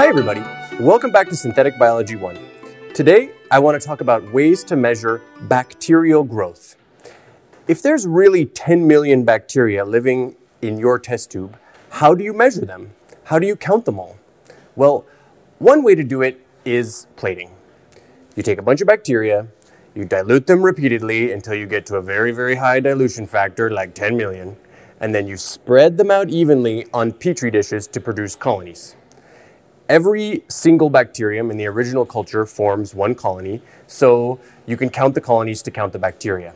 Hi everybody, welcome back to Synthetic Biology 1. Today, I want to talk about ways to measure bacterial growth. If there's really 10 million bacteria living in your test tube, how do you measure them? How do you count them all? Well, one way to do it is plating. You take a bunch of bacteria, you dilute them repeatedly until you get to a very, very high dilution factor, like 10 million, and then you spread them out evenly on petri dishes to produce colonies. Every single bacterium in the original culture forms one colony, so you can count the colonies to count the bacteria.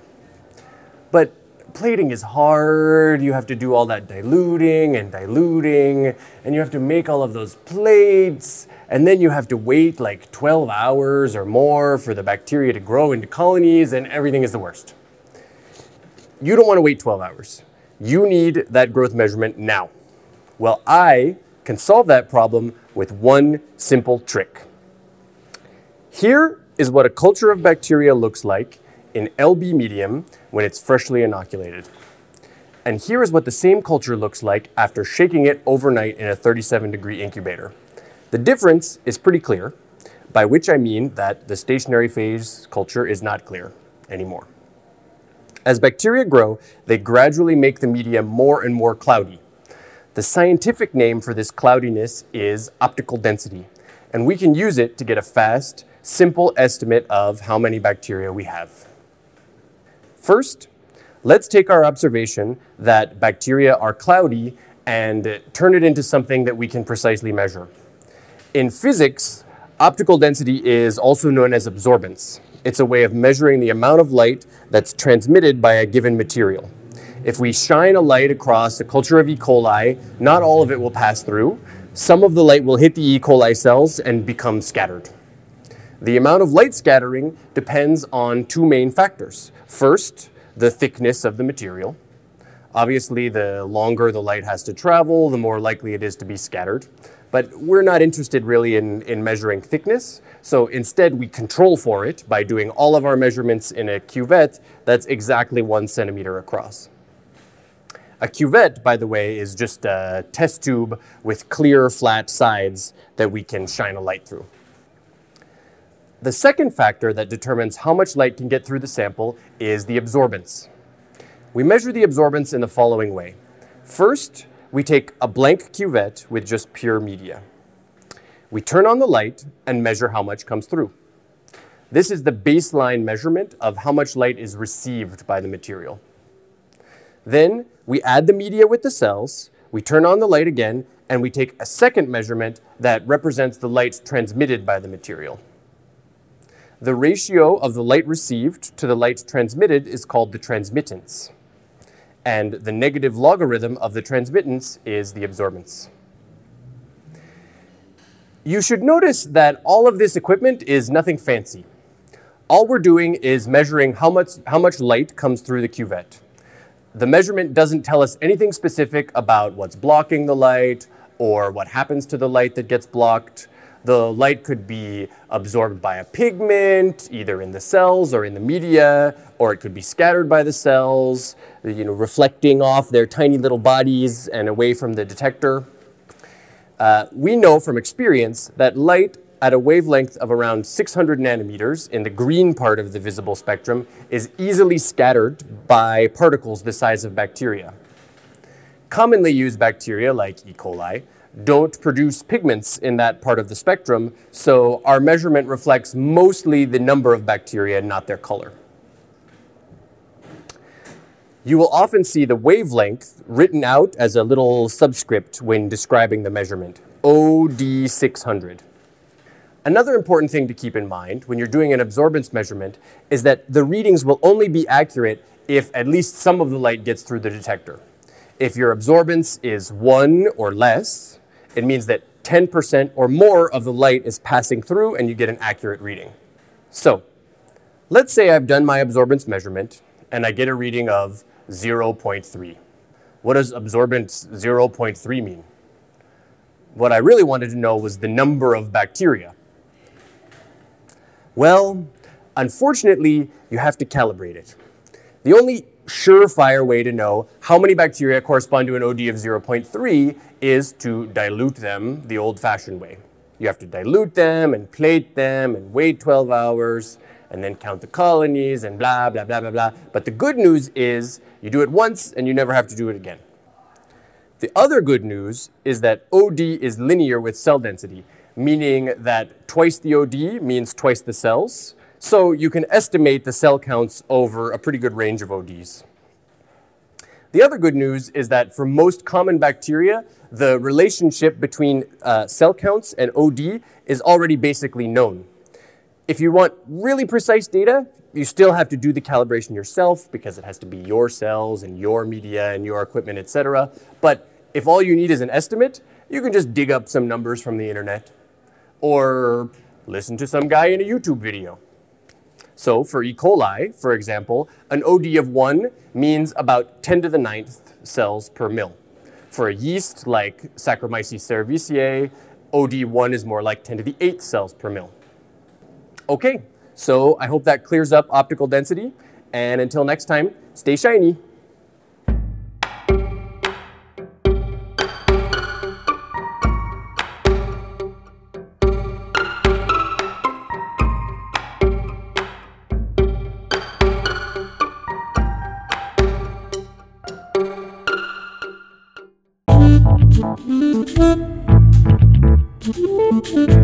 But plating is hard, you have to do all that diluting and diluting, and you have to make all of those plates, and then you have to wait like 12 hours or more for the bacteria to grow into colonies, and everything is the worst. You don't want to wait 12 hours. You need that growth measurement now. Well, I can solve that problem with one simple trick. Here is what a culture of bacteria looks like in LB medium when it's freshly inoculated. And here is what the same culture looks like after shaking it overnight in a 37 degree incubator. The difference is pretty clear, by which I mean that the stationary phase culture is not clear anymore. As bacteria grow, they gradually make the media more and more cloudy. The scientific name for this cloudiness is optical density, and we can use it to get a fast, simple estimate of how many bacteria we have. First, let's take our observation that bacteria are cloudy and turn it into something that we can precisely measure. In physics, optical density is also known as absorbance. It's a way of measuring the amount of light that's transmitted by a given material. If we shine a light across a culture of E. coli, not all of it will pass through. Some of the light will hit the E. coli cells and become scattered. The amount of light scattering depends on two main factors. First, the thickness of the material. Obviously, the longer the light has to travel, the more likely it is to be scattered. But we're not interested really in, in measuring thickness. So instead, we control for it by doing all of our measurements in a cuvette that's exactly one centimeter across. A cuvette, by the way, is just a test tube with clear, flat sides that we can shine a light through. The second factor that determines how much light can get through the sample is the absorbance. We measure the absorbance in the following way. First, we take a blank cuvette with just pure media. We turn on the light and measure how much comes through. This is the baseline measurement of how much light is received by the material. Then we add the media with the cells, we turn on the light again, and we take a second measurement that represents the light transmitted by the material. The ratio of the light received to the light transmitted is called the transmittance. And the negative logarithm of the transmittance is the absorbance. You should notice that all of this equipment is nothing fancy. All we're doing is measuring how much, how much light comes through the cuvette the measurement doesn't tell us anything specific about what's blocking the light or what happens to the light that gets blocked. The light could be absorbed by a pigment, either in the cells or in the media, or it could be scattered by the cells, you know, reflecting off their tiny little bodies and away from the detector. Uh, we know from experience that light at a wavelength of around 600 nanometers in the green part of the visible spectrum is easily scattered by particles the size of bacteria. Commonly used bacteria, like E. coli, don't produce pigments in that part of the spectrum, so our measurement reflects mostly the number of bacteria, not their color. You will often see the wavelength written out as a little subscript when describing the measurement, OD600. Another important thing to keep in mind when you're doing an absorbance measurement is that the readings will only be accurate if at least some of the light gets through the detector. If your absorbance is one or less, it means that 10% or more of the light is passing through and you get an accurate reading. So let's say I've done my absorbance measurement and I get a reading of 0.3. What does absorbance 0.3 mean? What I really wanted to know was the number of bacteria. Well, unfortunately, you have to calibrate it. The only surefire way to know how many bacteria correspond to an OD of 0.3 is to dilute them the old-fashioned way. You have to dilute them and plate them and wait 12 hours and then count the colonies and blah, blah, blah, blah, blah. But the good news is you do it once and you never have to do it again. The other good news is that OD is linear with cell density, meaning that twice the OD means twice the cells, so you can estimate the cell counts over a pretty good range of ODs. The other good news is that for most common bacteria, the relationship between uh, cell counts and OD is already basically known. If you want really precise data, you still have to do the calibration yourself because it has to be your cells and your media and your equipment, etc. But if all you need is an estimate, you can just dig up some numbers from the internet or listen to some guy in a YouTube video. So for E. coli, for example, an OD of 1 means about 10 to the ninth cells per mil. For a yeast like Saccharomyces cerevisiae, OD1 is more like 10 to the 8th cells per mil. Okay, so I hope that clears up optical density. And until next time, stay shiny. Thank you.